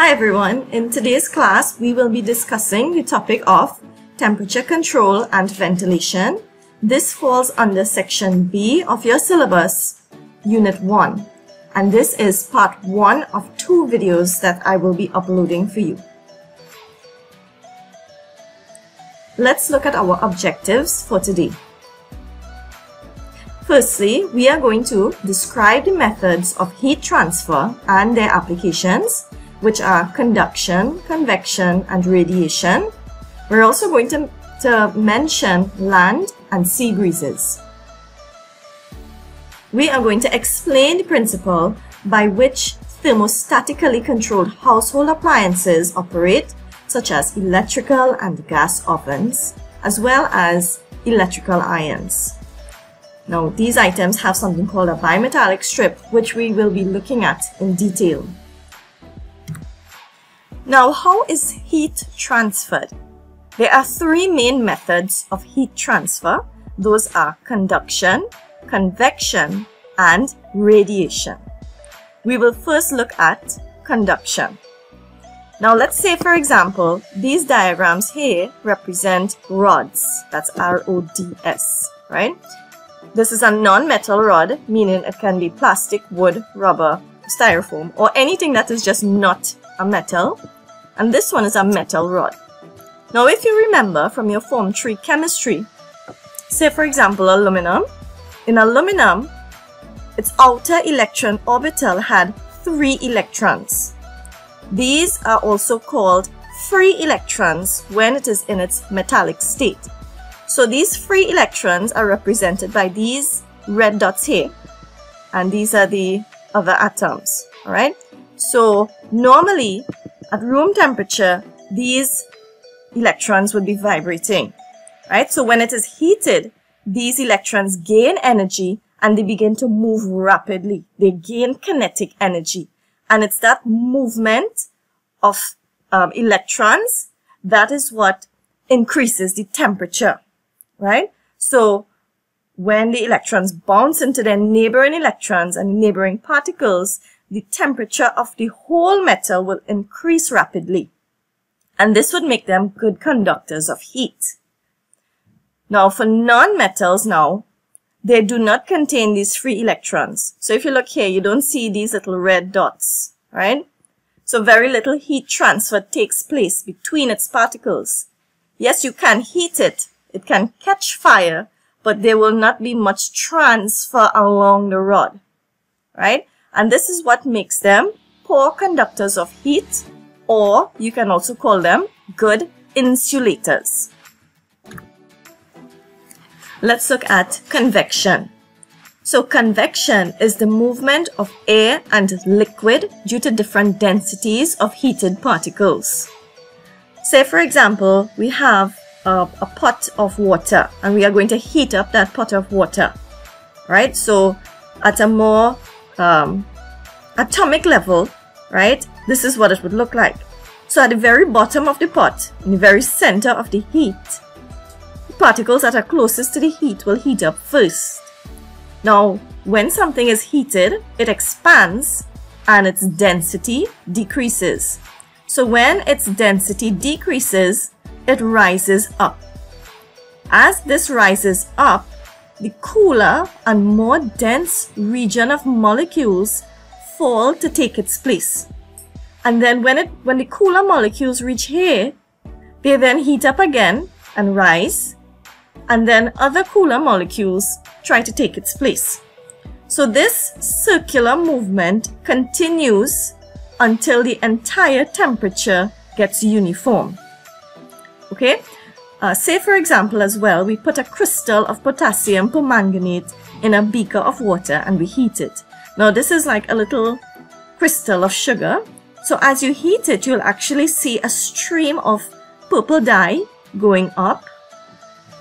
Hi everyone, in today's class we will be discussing the topic of temperature control and ventilation. This falls under section B of your syllabus, unit 1 and this is part 1 of two videos that I will be uploading for you. Let's look at our objectives for today. Firstly, we are going to describe the methods of heat transfer and their applications, which are conduction, convection, and radiation. We're also going to, to mention land and sea breezes. We are going to explain the principle by which thermostatically controlled household appliances operate, such as electrical and gas ovens, as well as electrical irons. Now, these items have something called a bimetallic strip, which we will be looking at in detail. Now, how is heat transferred? There are three main methods of heat transfer. Those are conduction, convection, and radiation. We will first look at conduction. Now let's say for example, these diagrams here represent rods. That's R-O-D-S, right? This is a non-metal rod, meaning it can be plastic, wood, rubber, styrofoam, or anything that is just not a metal. And this one is a metal rod. Now if you remember from your Form 3 chemistry, say for example aluminum, in aluminum, its outer electron orbital had three electrons. These are also called free electrons when it is in its metallic state. So these free electrons are represented by these red dots here. And these are the other atoms. Alright? So normally at room temperature, these electrons would be vibrating. Right? So when it is heated, these electrons gain energy and they begin to move rapidly. They gain kinetic energy. And it's that movement of um, electrons that is what increases the temperature right? So when the electrons bounce into their neighboring electrons and neighboring particles, the temperature of the whole metal will increase rapidly. And this would make them good conductors of heat. Now for non-metals now, they do not contain these free electrons. So if you look here, you don't see these little red dots, right? So very little heat transfer takes place between its particles. Yes, you can heat it, it can catch fire, but there will not be much transfer along the rod, right? And this is what makes them poor conductors of heat, or you can also call them good insulators. Let's look at convection. So convection is the movement of air and liquid due to different densities of heated particles. Say for example, we have a, a pot of water and we are going to heat up that pot of water right so at a more um, atomic level right? This is what it would look like. So at the very bottom of the pot in the very center of the heat the particles that are closest to the heat will heat up first. Now when something is heated it expands and its density decreases. So when its density decreases it rises up. As this rises up, the cooler and more dense region of molecules fall to take its place. And then when it when the cooler molecules reach here, they then heat up again and rise, and then other cooler molecules try to take its place. So this circular movement continues until the entire temperature gets uniform. Okay? Uh, say for example as well, we put a crystal of potassium permanganate in a beaker of water and we heat it. Now this is like a little crystal of sugar. So as you heat it, you'll actually see a stream of purple dye going up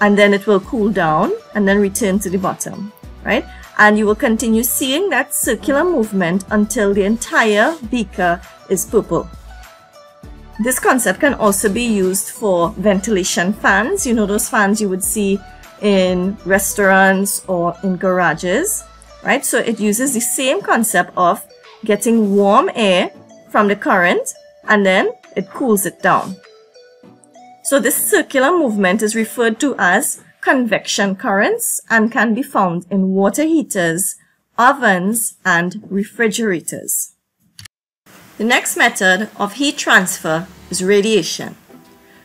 and then it will cool down and then return to the bottom, right? And you will continue seeing that circular movement until the entire beaker is purple. This concept can also be used for ventilation fans. You know those fans you would see in restaurants or in garages, right? So it uses the same concept of getting warm air from the current and then it cools it down. So this circular movement is referred to as convection currents and can be found in water heaters, ovens, and refrigerators. The next method of heat transfer is radiation.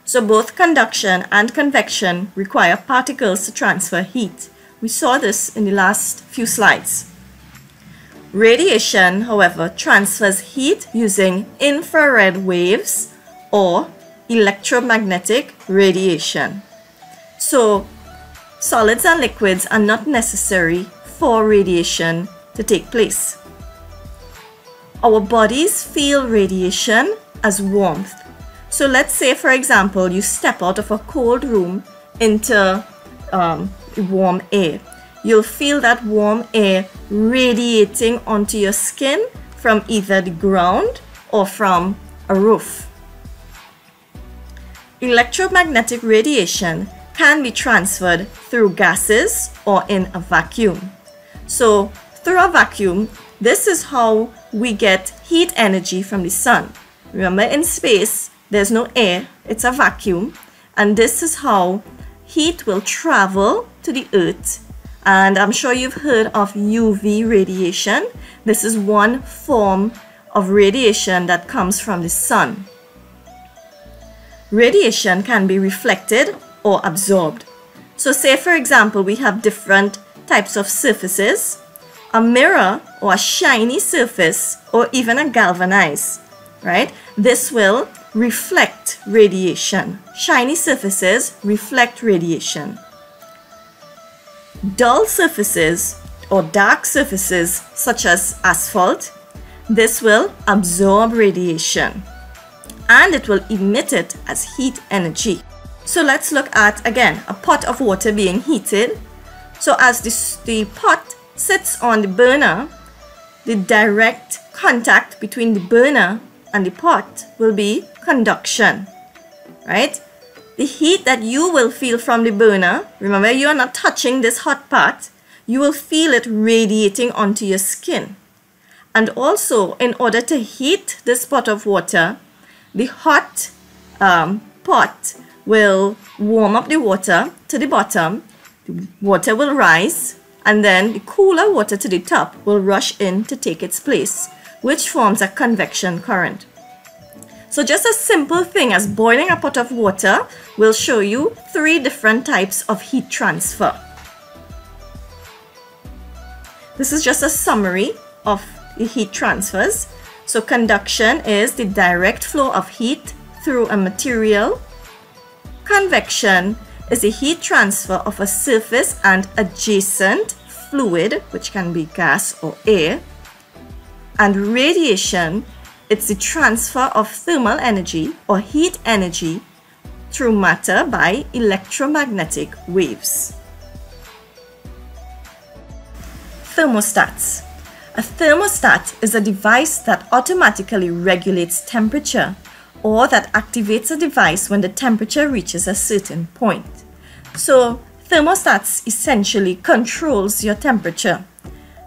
So both conduction and convection require particles to transfer heat. We saw this in the last few slides. Radiation, however, transfers heat using infrared waves or electromagnetic radiation. So solids and liquids are not necessary for radiation to take place. Our bodies feel radiation as warmth. So let's say, for example, you step out of a cold room into um, warm air. You'll feel that warm air radiating onto your skin from either the ground or from a roof. Electromagnetic radiation can be transferred through gases or in a vacuum. So, through a vacuum, this is how we get heat energy from the sun. Remember in space, there's no air, it's a vacuum. And this is how heat will travel to the earth. And I'm sure you've heard of UV radiation. This is one form of radiation that comes from the sun. Radiation can be reflected or absorbed. So say for example, we have different types of surfaces a mirror or a shiny surface or even a galvanized, right? This will reflect radiation. Shiny surfaces reflect radiation. Dull surfaces or dark surfaces such as asphalt, this will absorb radiation and it will emit it as heat energy. So let's look at again a pot of water being heated. So as this, the pot sits on the burner, the direct contact between the burner and the pot will be conduction, right? The heat that you will feel from the burner, remember you are not touching this hot pot, you will feel it radiating onto your skin. And also, in order to heat this pot of water, the hot um, pot will warm up the water to the bottom, the water will rise, and then the cooler water to the top will rush in to take its place, which forms a convection current. So just a simple thing as boiling a pot of water will show you three different types of heat transfer. This is just a summary of the heat transfers. So conduction is the direct flow of heat through a material. Convection is a heat transfer of a surface and adjacent fluid, which can be gas or air. And radiation, it's the transfer of thermal energy or heat energy through matter by electromagnetic waves. Thermostats. A thermostat is a device that automatically regulates temperature or that activates a device when the temperature reaches a certain point. So thermostats essentially controls your temperature.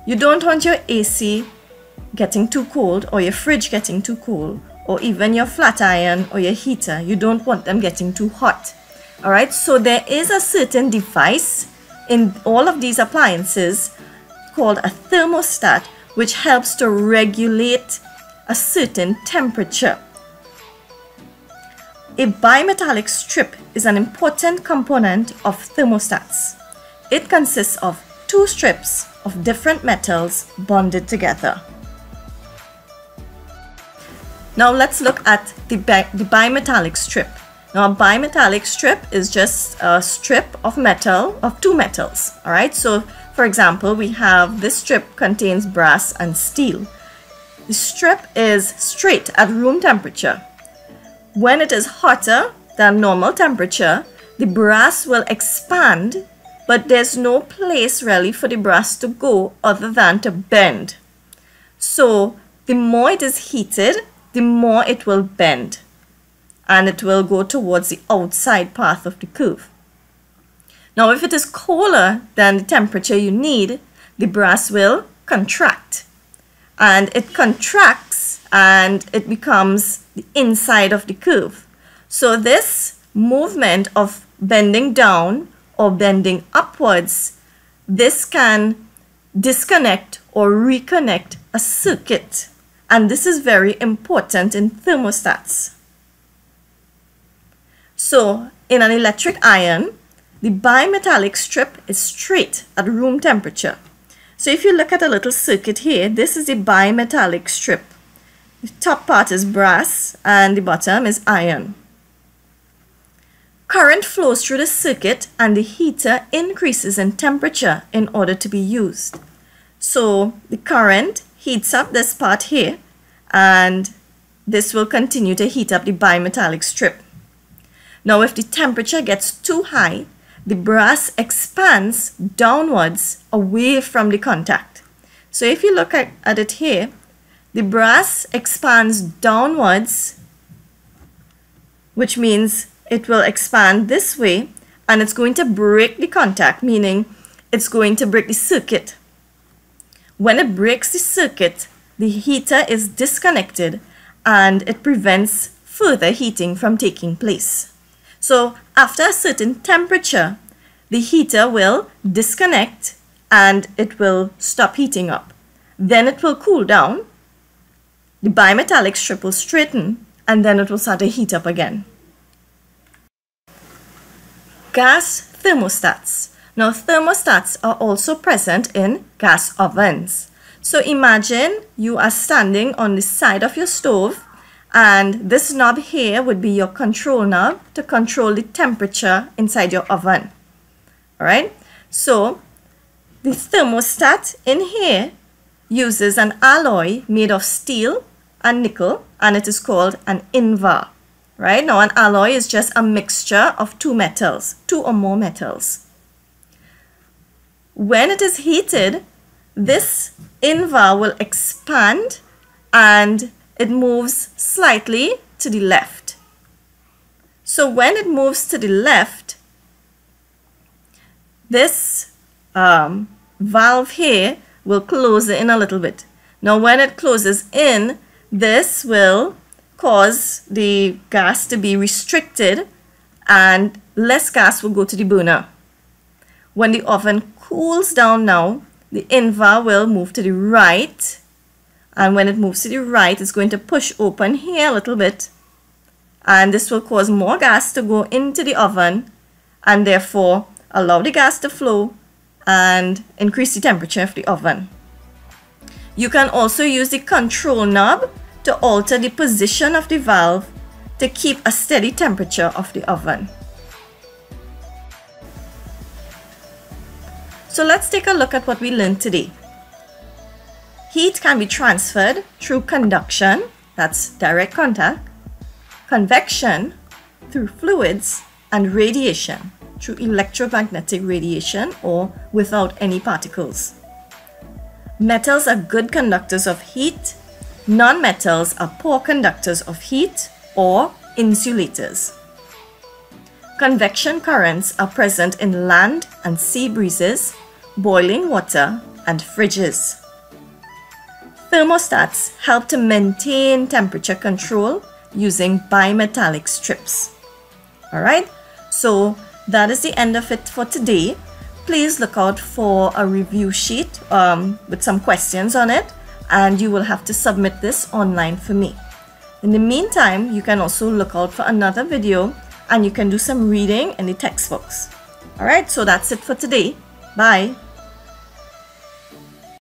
You don't want your AC getting too cold or your fridge getting too cold or even your flat iron or your heater. You don't want them getting too hot. All right, so there is a certain device in all of these appliances called a thermostat which helps to regulate a certain temperature. A bimetallic strip is an important component of thermostats. It consists of two strips of different metals bonded together. Now let's look at the, bi the bimetallic strip. Now a bimetallic strip is just a strip of metal, of two metals, alright? So for example, we have this strip contains brass and steel. The strip is straight at room temperature when it is hotter than normal temperature, the brass will expand, but there's no place really for the brass to go other than to bend. So the more it is heated, the more it will bend and it will go towards the outside path of the curve. Now if it is colder than the temperature you need, the brass will contract and it contracts and it becomes the inside of the curve. So this movement of bending down or bending upwards, this can disconnect or reconnect a circuit. And this is very important in thermostats. So in an electric iron, the bimetallic strip is straight at room temperature. So if you look at a little circuit here, this is the bimetallic strip. The top part is brass and the bottom is iron. Current flows through the circuit and the heater increases in temperature in order to be used. So the current heats up this part here and this will continue to heat up the bimetallic strip. Now if the temperature gets too high, the brass expands downwards away from the contact. So if you look at, at it here, the brass expands downwards, which means it will expand this way and it's going to break the contact, meaning it's going to break the circuit. When it breaks the circuit, the heater is disconnected and it prevents further heating from taking place. So after a certain temperature, the heater will disconnect and it will stop heating up. Then it will cool down, the bimetallic strip will straighten, and then it will start to heat up again. Gas thermostats. Now thermostats are also present in gas ovens. So imagine you are standing on the side of your stove and this knob here would be your control knob to control the temperature inside your oven. Alright, so the thermostat in here uses an alloy made of steel and nickel and it is called an invar. Right, now an alloy is just a mixture of two metals, two or more metals. When it is heated, this invar will expand and it moves slightly to the left. So when it moves to the left, this um, valve here will close in a little bit. Now when it closes in, this will cause the gas to be restricted and less gas will go to the burner. When the oven cools down now, the invar will move to the right and when it moves to the right it's going to push open here a little bit and this will cause more gas to go into the oven and therefore allow the gas to flow and increase the temperature of the oven. You can also use the control knob to alter the position of the valve to keep a steady temperature of the oven. So let's take a look at what we learned today. Heat can be transferred through conduction, that's direct contact, convection through fluids, and radiation through electromagnetic radiation or without any particles. Metals are good conductors of heat. Non-metals are poor conductors of heat or insulators. Convection currents are present in land and sea breezes, boiling water, and fridges. Thermostats help to maintain temperature control using bimetallic strips. Alright, so that is the end of it for today. Please look out for a review sheet um, with some questions on it and you will have to submit this online for me. In the meantime, you can also look out for another video and you can do some reading in the textbooks. Alright, so that's it for today. Bye.